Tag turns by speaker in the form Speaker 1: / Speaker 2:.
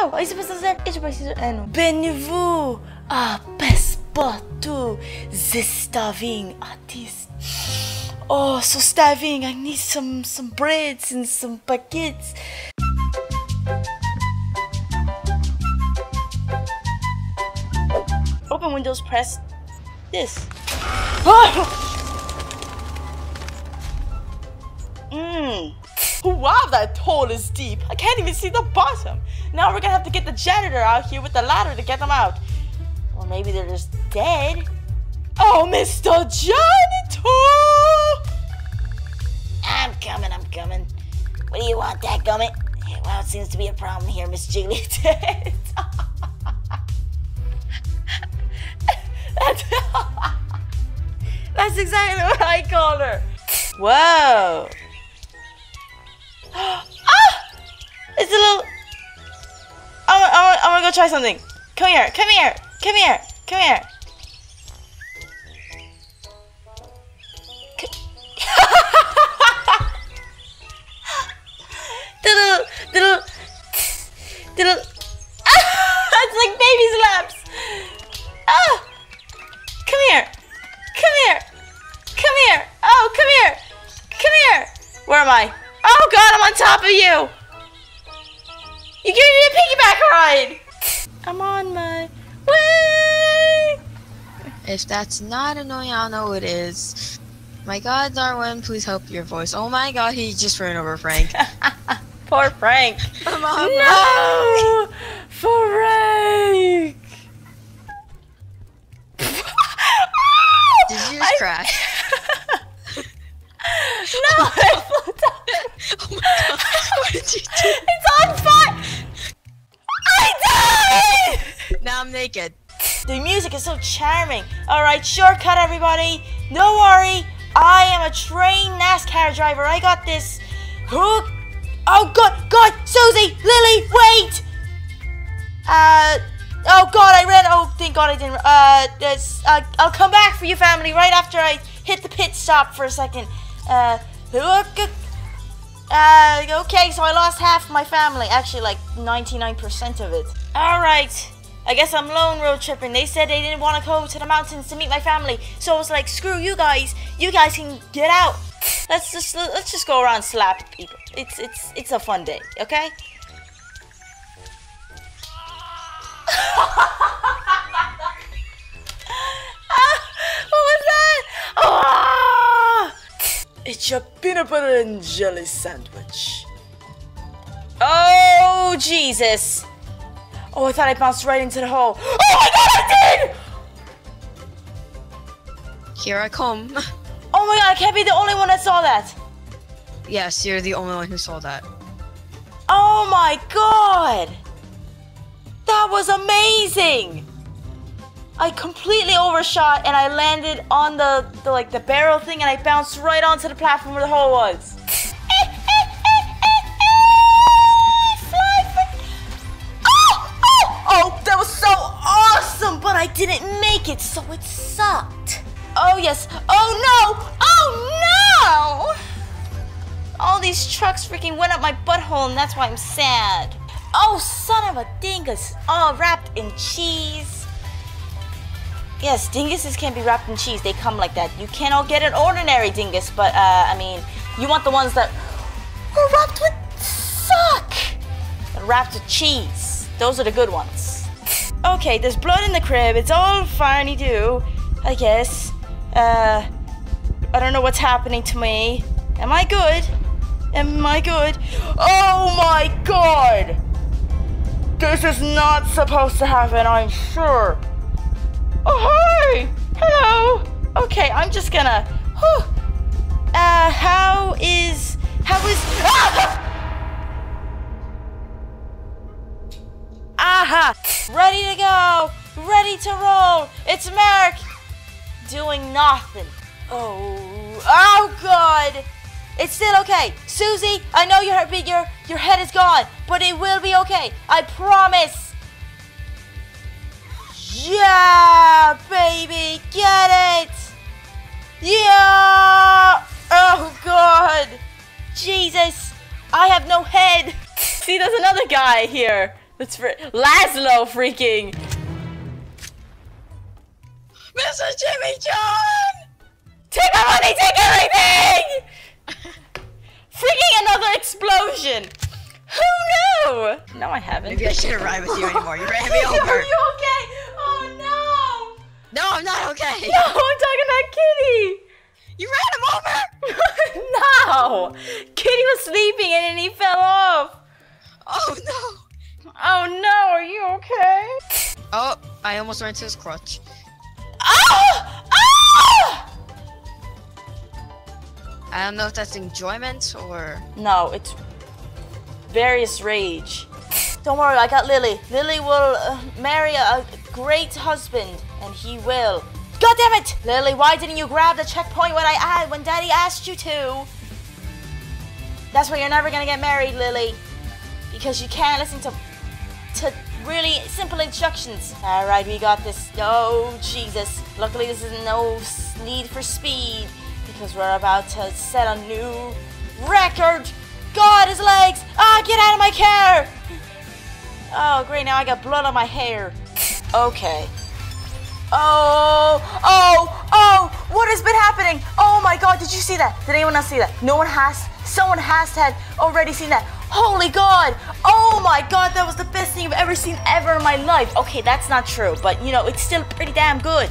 Speaker 1: não! Aí você precisa dizer, eu preciso... É, não. Bem-vous à Passpartout, Zestaving artist. Oh, so starving. I need some, some breads and some packets. Open Windows, press this. Mmm. Wow, that hole is deep. I can't even see the bottom. Now we're gonna have to get the janitor out here with the ladder to get them out. Or maybe they're just dead. Oh, Mr. Janitor!
Speaker 2: I'm coming, I'm coming. What do you want, that gummit? Well, it seems to be a problem here, Miss Jiggly.
Speaker 1: That's, That's exactly what I called her. Whoa. It's a little. I'm, I, want, I want to go try something. Come here, come here, come here, come here. the little, the little. it's like baby slaps. Ah! Come here, come here, come here. Oh, come here, come here. Where am I? Oh God, I'm on top of. You ride. I'm on my way.
Speaker 3: If that's not annoying, I don't know what is. My god, Darwin, please help your voice. Oh my god, he just ran over Frank.
Speaker 1: Poor Frank.
Speaker 3: Come on,
Speaker 1: No, Frank.
Speaker 3: Did you just
Speaker 1: I-
Speaker 3: crash?
Speaker 1: No, I flipped off.
Speaker 3: oh my god, what did you do?
Speaker 1: It's on fire.
Speaker 3: Now I'm naked.
Speaker 1: The music is so charming. All right, shortcut, everybody. No worry. I am a trained NASCAR driver. I got this. Hook. Oh God, God, Susie, Lily, wait. Uh. Oh God, I ran. Oh, thank God I didn't. Uh, this, uh, I'll come back for you, family, right after I hit the pit stop for a second. Uh, hook. Uh, okay, so I lost half my family. Actually, like 99% of it. Alright. I guess I'm lone road tripping. They said they didn't want to go to the mountains to meet my family. So I was like, screw you guys. You guys can get out. Let's just let's just go around slap people. It's it's it's a fun day, okay? Ah, what was that? It's your peanut butter and jelly sandwich. Oh, Jesus. Oh, I thought I bounced right into the hole. Oh my god, I did!
Speaker 3: Here I come.
Speaker 1: Oh my god, I can't be the only one that saw that.
Speaker 3: yes, you're the only one who saw that.
Speaker 1: Oh my god! That was amazing! I completely overshot and I landed on the, the like the barrel thing and I bounced right onto the platform where the hole was. Was so awesome, but I didn't make it, so it sucked. Oh yes. Oh no! Oh no! All these trucks freaking went up my butthole and that's why I'm sad. Oh, son of a dingus. All wrapped in cheese. Yes, dinguses can be wrapped in cheese. They come like that. You cannot get an ordinary dingus, but uh, I mean, you want the ones that are wrapped with suck. Wrapped with cheese. Those are the good ones. Okay, there's blood in the crib. It's all fine do, I guess. Uh, I don't know what's happening to me. Am I good? Am I good? Oh my god! This is not supposed to happen, I'm sure. Oh, hi! Hello! Okay, I'm just gonna. Whew. Uh, how is. How is. Ah! Aha! Ready to go! Ready to roll! It's Mark! Doing nothing. Oh. Oh, God! It's still okay. Susie, I know you're your, your, your head is gone, but it will be okay. I promise. Yeah, baby, get it. Yeah. Oh God. Jesus, I have no head. See, there's another guy here. Let's for Laszlo freaking.
Speaker 3: Mr. Jimmy John!
Speaker 1: Take my money, take everything! freaking another explosion! Who knew? No, I haven't.
Speaker 3: Maybe I shouldn't ride with you anymore. You ran me over.
Speaker 1: Are you okay? Oh
Speaker 3: No, No, I'm not okay.
Speaker 1: No, I'm talking about Kitty!
Speaker 3: You ran him over.
Speaker 1: no! Kitty was sleeping and then he fell off!
Speaker 3: Oh no.
Speaker 1: Oh no, are you okay?
Speaker 3: Oh, I almost ran into his crutch.
Speaker 1: Ah! Ah!
Speaker 3: I don't know if that's enjoyment or.
Speaker 1: No, it's various rage. Don't worry, I got Lily. Lily will uh, marry a great husband, and he will. God damn it, Lily! Why didn't you grab the checkpoint when I when Daddy asked you to? That's why you're never gonna get married, Lily, because you can't listen to to really simple instructions. All right, we got this. Oh Jesus! Luckily, this is no need for speed because we're about to set a new record. God, his legs! Ah, get out of my car! Oh, great! Now I got blood on my hair. Okay. Oh, oh, oh! What has been happening? Oh my God! Did you see that? Did anyone else see that? No one has. Someone has had already seen that. Holy God! Oh my God! That was the best thing I've ever seen ever in my life. Okay, that's not true, but you know it's still pretty damn good.